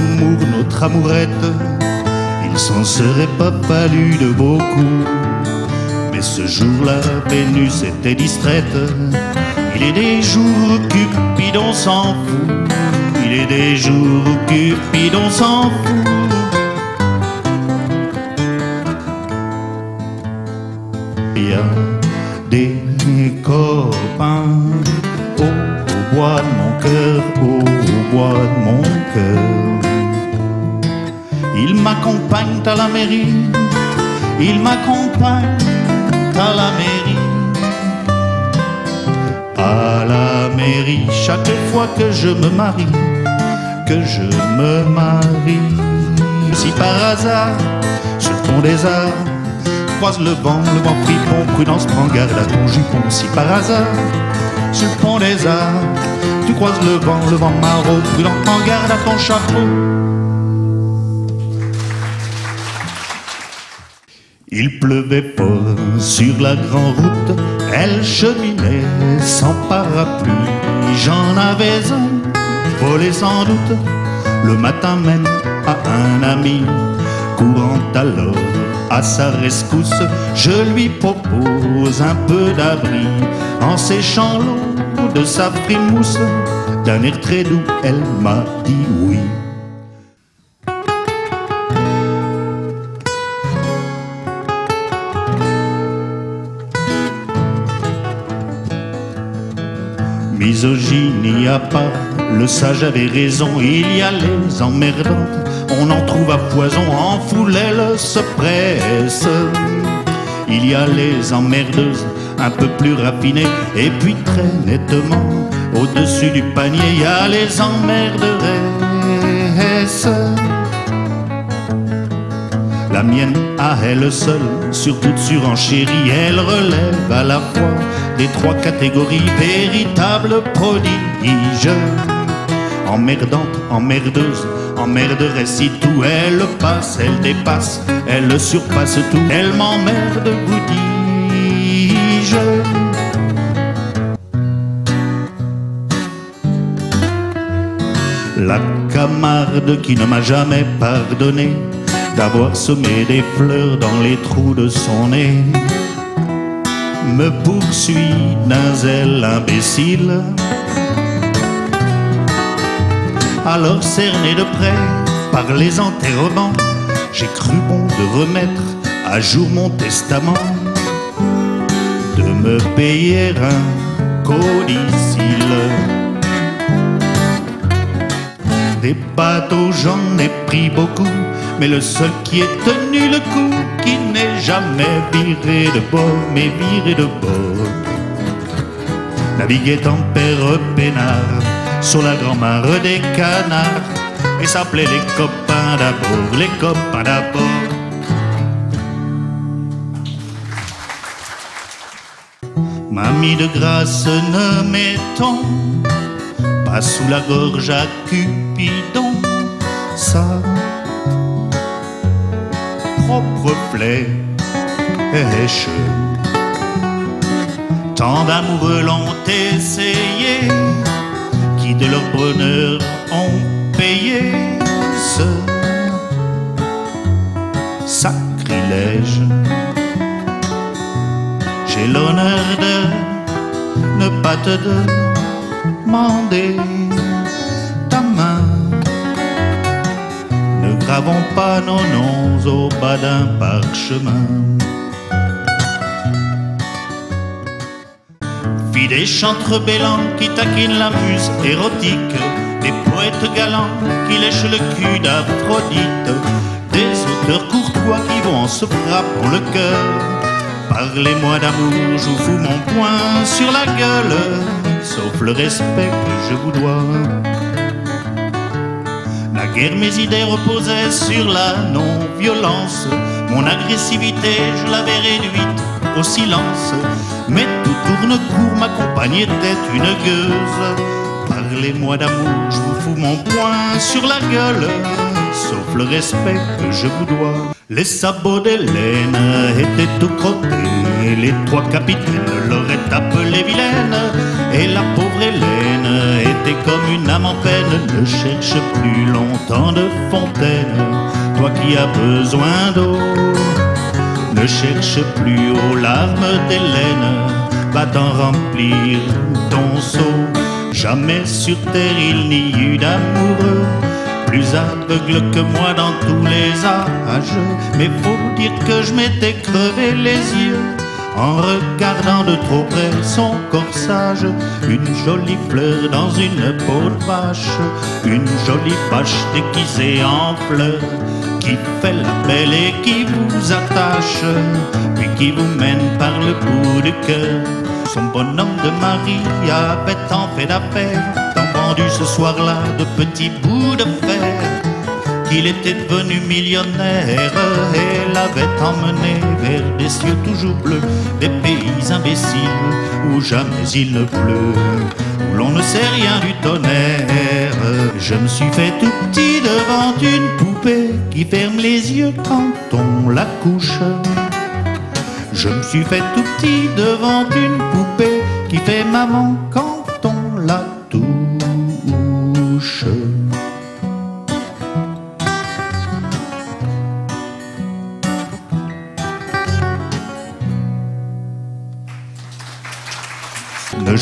notre amourette, il s'en serait pas fallu de beaucoup. Mais ce jour-là, Vénus était distraite. Il est des jours Cupid, on s'en fout. Il est des jours Cupid, on s'en fout. Il y a des copains bois de mon cœur, au bois de mon cœur. Ils m'accompagnent à la mairie, ils m'accompagnent à la mairie. À la mairie, chaque fois que je me marie, que je me marie. Si par hasard, sur le pont des arts, croise le vent, le vent fripon, prudence, prends garde à ton jupon. Si par hasard, sur le pont des arts, tu le vent, le vent maraud, prudence, prends garde à ton chapeau. Il pleuvait fort sur la grande route, elle cheminait sans parapluie. J'en avais un, volé sans doute, le matin même à un ami. Courant alors à sa rescousse, je lui propose un peu d'abri en séchant l'eau de sa frimousse. D'un air très doux, elle m'a dit oui. Misogyne, n'y a pas, le sage avait raison, il y a les emmerdantes, on en trouve à poison, en foule elles se pressent. Il y a les emmerdeuses, un peu plus raffinées, et puis très nettement, au-dessus du panier, il y a les emmerderesses. La mienne, à elle seule, sur toute surenchérie, elle relève à la fois des trois catégories, véritable prodige. Emmerdante, emmerdeuse, emmerderesse, si tout elle passe, elle dépasse, elle surpasse tout, elle m'emmerde, vous La camarde qui ne m'a jamais pardonné d'avoir semé des fleurs dans les trous de son nez me poursuit d'un zèle imbécile. Alors cerné de près par les enterrements, j'ai cru bon de remettre à jour mon testament, me payer un codicile. Des bateaux j'en ai pris beaucoup, mais le seul qui ait tenu le coup, qui n'est jamais viré de bord, mais viré de bord. Naviguait en père peinard sur la grand-mare des canards, et s'appelait les copains d'abord, les copains d'abord. Mamie de grâce, ne mettons pas sous la gorge à Cupidon sa propre flèche. Tant d'amoureux l'ont essayé, qui de leur bonheur ont payé ce sacrilège. J'ai l'honneur de ne pas te demander ta main. Ne gravons pas nos noms au bas d'un parchemin. Fille des chantres bellants qui taquinent la muse érotique, des poètes galants qui lèchent le cul d'Aphrodite, des auteurs courtois qui vont en se frappant le cœur. Parlez-moi d'amour, je vous fous mon poing sur la gueule, sauf le respect que je vous dois. Naguère mes idées reposaient sur la non-violence, mon agressivité je l'avais réduite au silence, mais tout tourne court, ma compagne était une gueuse. Parlez-moi d'amour, je vous fous mon poing sur la gueule, sauf le respect que je vous dois. Les sabots d'Hélène étaient tout crottés, les trois capitaines l'auraient appelée vilaine, et la pauvre Hélène était comme une âme en peine, ne cherche plus longtemps de fontaine, toi qui as besoin d'eau. Ne cherche plus aux larmes d'Hélène, va t'en remplir ton seau. Jamais sur terre il n'y eut d'amoureux plus aveugle que moi dans tous les âges. Mais faut dire que je m'étais crevé les yeux en regardant de trop près son corsage. Une jolie fleur dans une peau de vache, une jolie vache déguisée en fleur qui fait la belle et qui vous attache, puis qui vous mène par le bout du cœur. Son bonhomme de mari avait tant fait d'affaires, ce soir-là de petits bouts de fer, qu'il était devenu millionnaire et l'avait emmené vers des cieux toujours bleus, des pays imbéciles où jamais il ne pleut, où l'on ne sait rien du tonnerre. Je me suis fait tout petit devant une poupée qui ferme les yeux quand on la couche. Je me suis fait tout petit devant une poupée qui fait maman quand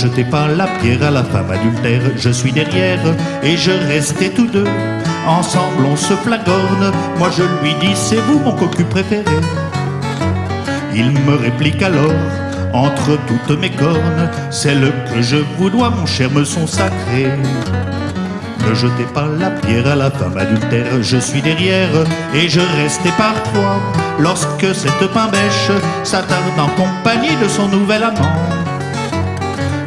jetez pas la pierre à la femme adultère, je suis derrière et je restais tous deux. Ensemble on se flagorne, moi je lui dis c'est vous mon cocu préféré. Il me réplique alors, entre toutes mes cornes, celle que je vous dois, mon cher, me sont. Ne jetez pas la pierre à la femme adultère, je suis derrière et je restais parfois lorsque cette pain-bêche s'attarde en compagnie de son nouvel amant.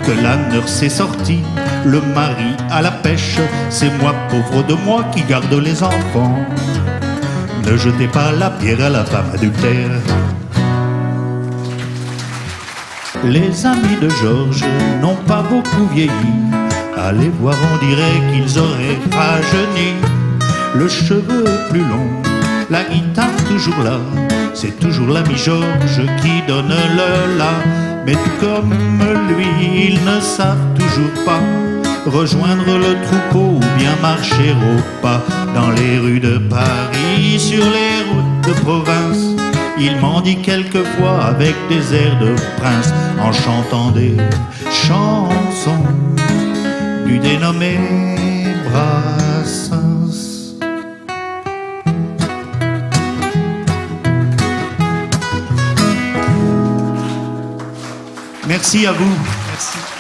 Que la nurse est sortie, le mari à la pêche, c'est moi, pauvre de moi, qui garde les enfants. Ne jetez pas la pierre à la femme adultère. Les amis de Georges n'ont pas beaucoup vieilli. Allez voir, on dirait qu'ils auraient rajeuni. Le cheveu plus long, la guitare toujours là. C'est toujours l'ami Georges qui donne le la. Mais comme lui, ils ne savent toujours pas rejoindre le troupeau ou bien marcher au pas dans les rues de Paris, sur les routes de province. Il m'en dit quelquefois avec des airs de prince en chantant des chansons du dénommé Brassens. Merci à vous.